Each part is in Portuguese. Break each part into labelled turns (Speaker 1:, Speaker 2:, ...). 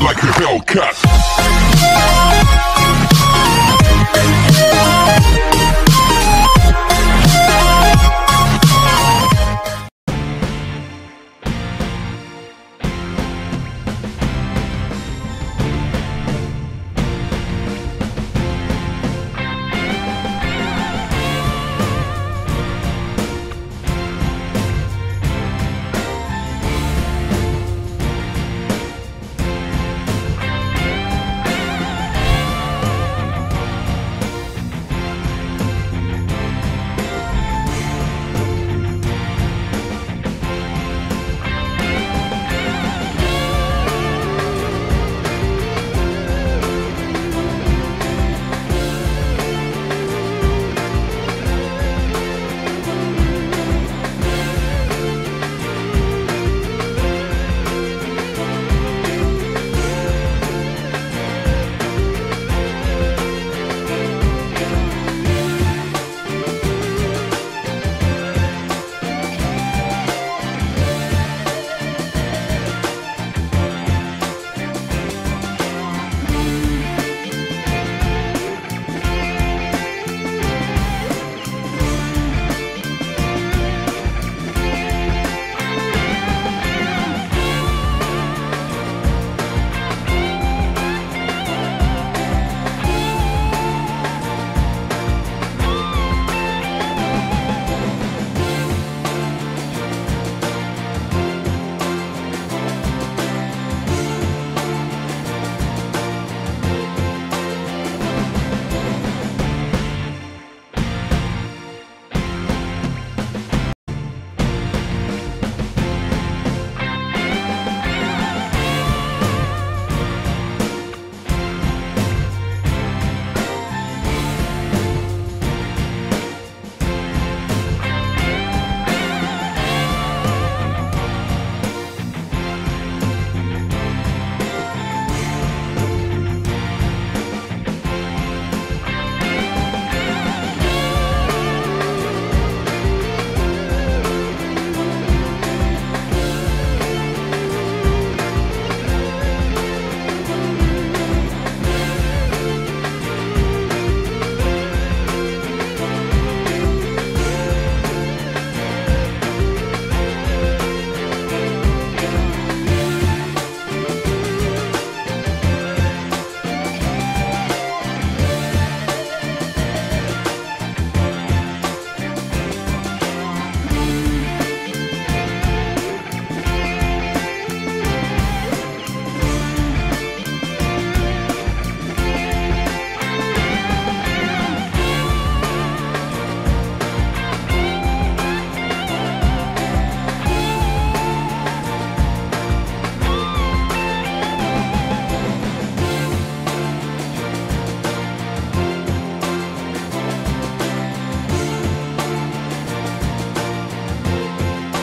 Speaker 1: like a Hellcat.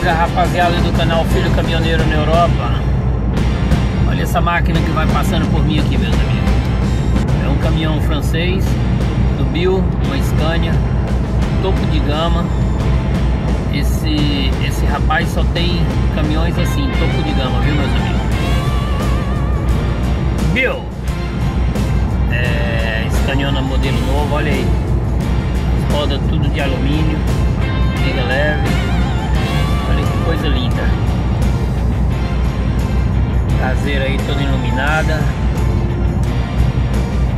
Speaker 2: A rapaziada do canal Filho Caminhoneiro na Europa. Olha essa máquina que vai passando por mim aqui, meus amigos. É um caminhão francês Do Bill, uma Scania Topo de gama. Esse, esse rapaz só tem caminhões assim, topo de gama, viu meus amigos? Bill é, Scaniana modelo novo, olha aí. Roda tudo de alumínio Liga leve coisa linda. Traseira aí toda iluminada.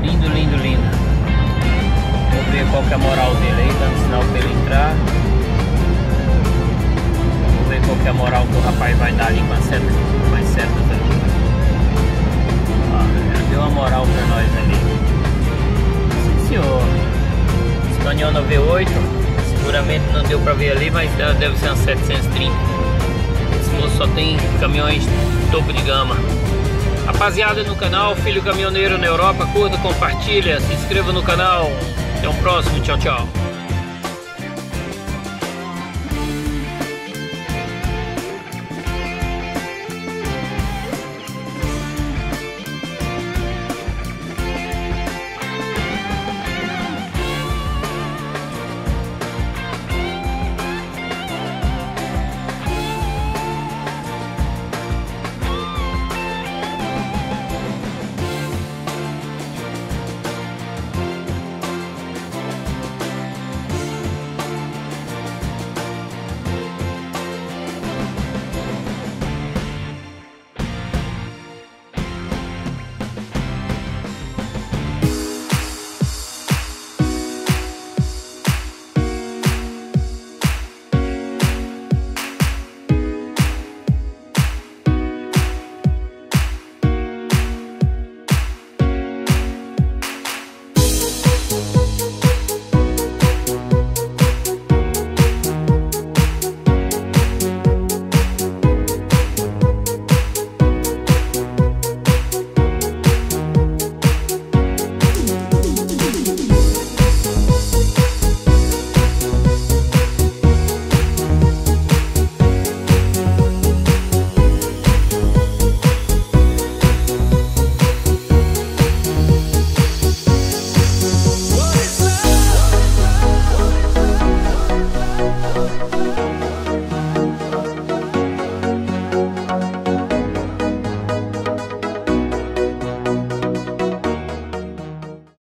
Speaker 2: Lindo, lindo, lindo. Vou ver qual que é a moral dele aí, dando sinal para ele entrar. Vou ver qual que é a moral que o rapaz vai dar ali com com as setas ali. Ó, já deu uma moral para nós ali. Sim senhor. Scaniona V8. Seguramente não deu pra ver ali, mas deve ser uma 730. Esse moço só tem caminhões topo de gama. Rapaziada no canal, Filho Caminhoneiro na Europa, curta, compartilha, se inscreva no canal. Até o próximo, tchau, tchau.